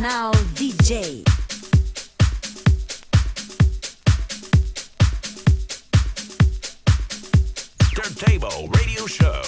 Now DJ. Turntable Radio Show.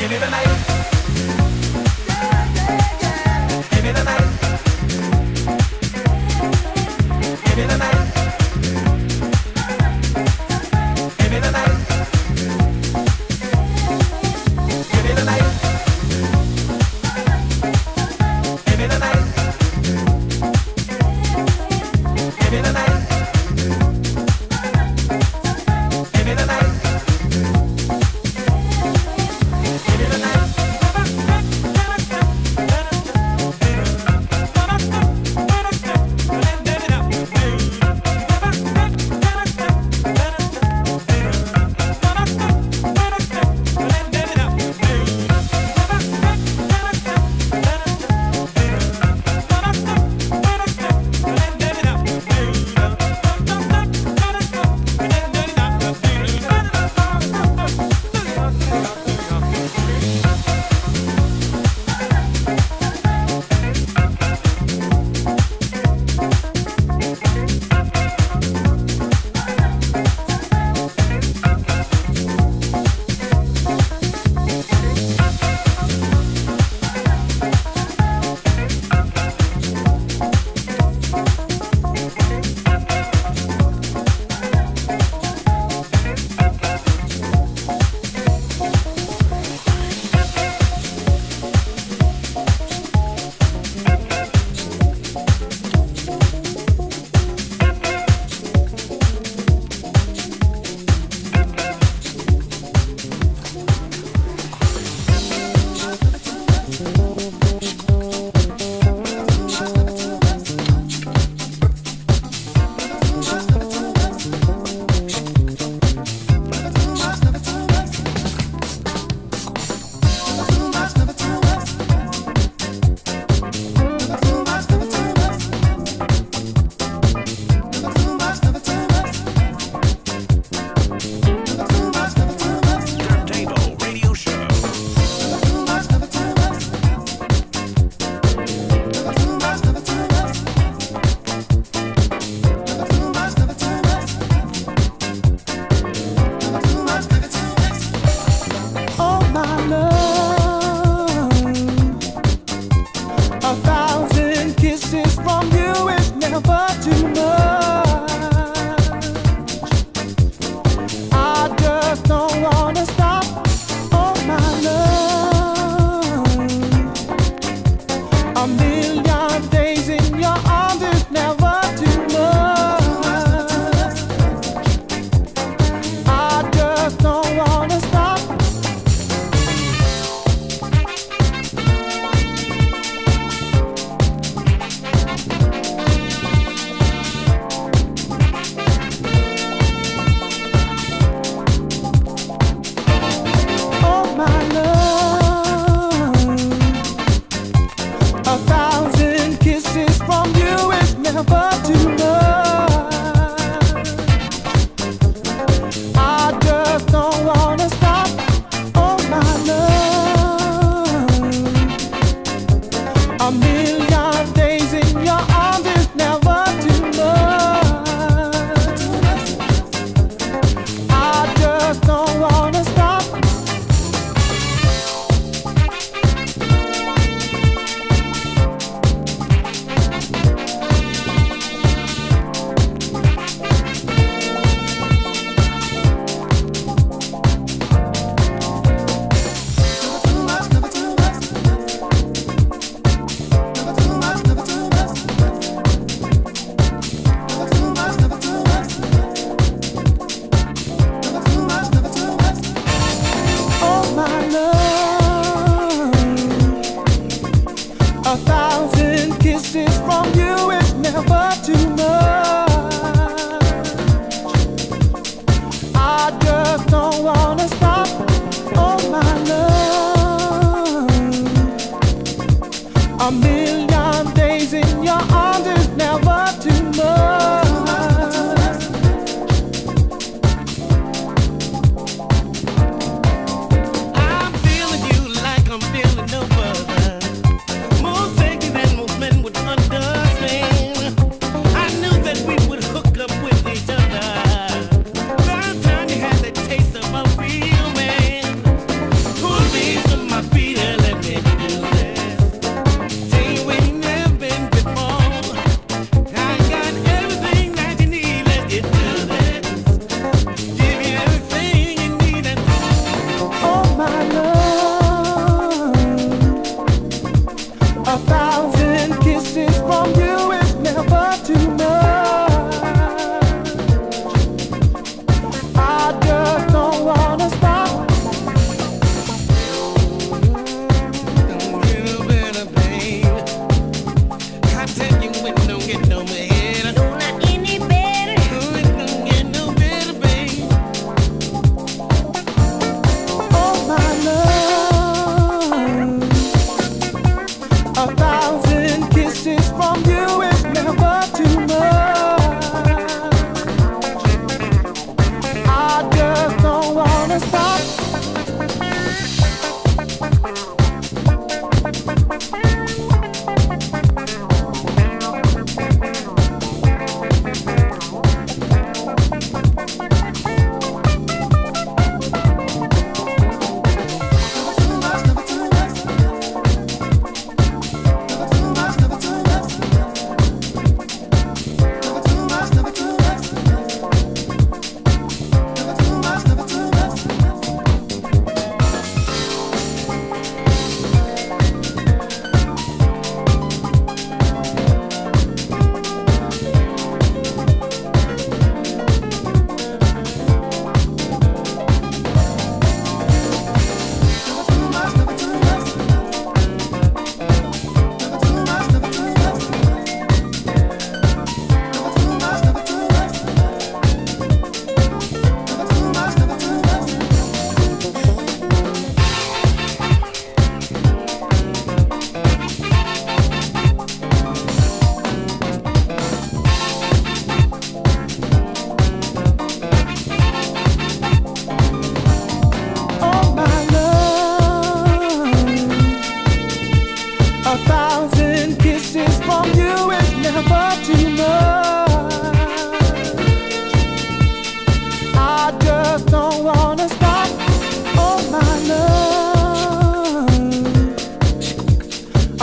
Give me the night.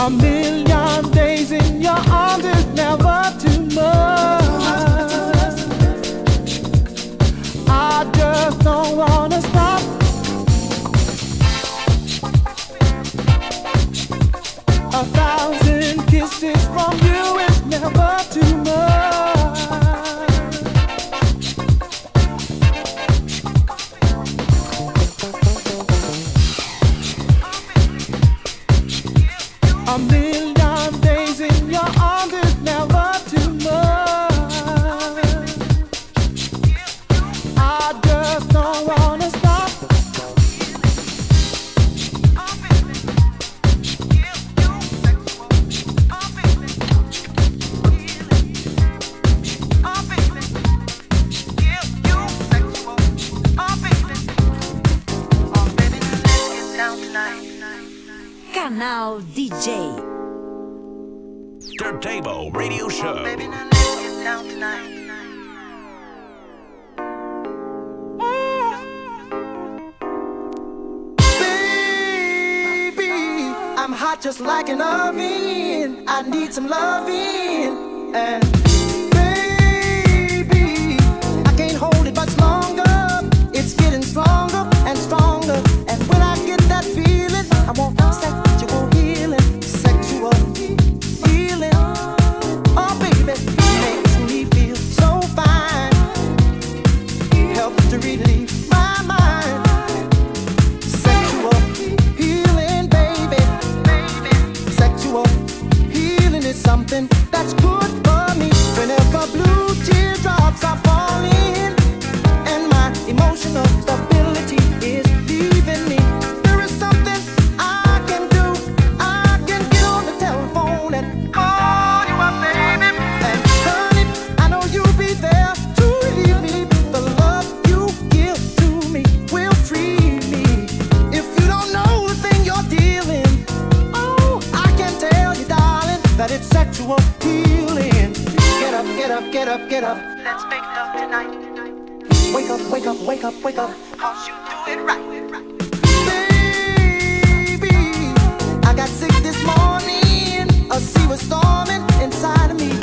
Something that's good for it's sexual healing. Get up, get up, get up, get up. Let's make love tonight. Wake up, wake up, wake up, wake up. Cause you do it right. Baby, I got sick this morning. A sea was storming inside of me.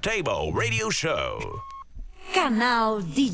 Turntable Radio Show. Canal DJ.